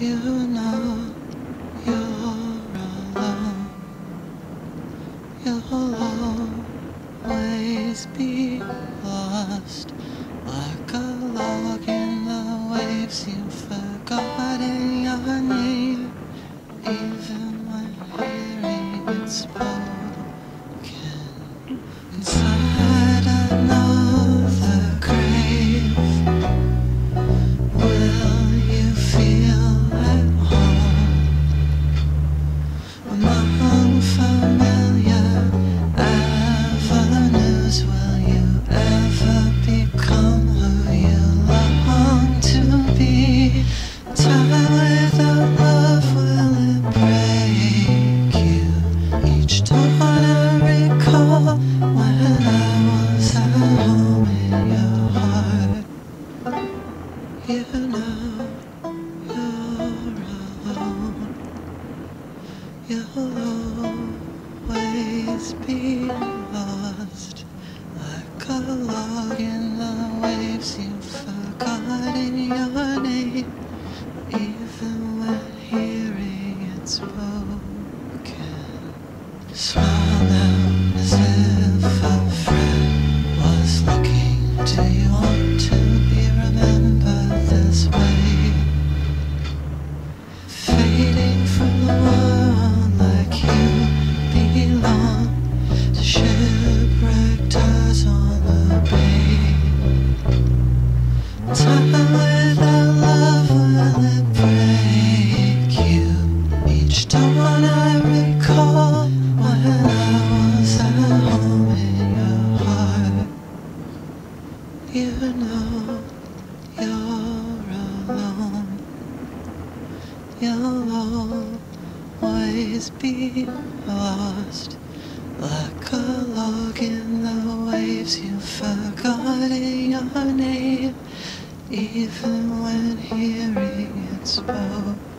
You know you're alone. You'll always be lost. Like a log in the waves, you've forgotten your name. Even when hearing it spoken. Inside You know you're alone. You'll always be lost. Like a log in the waves, you've forgotten your name. Even when hearing it spoken. Smile now as if a friend was looking. to you You know you're alone. You'll always be lost. Like a log in the waves, you've forgotten your name. Even when hearing it spoken.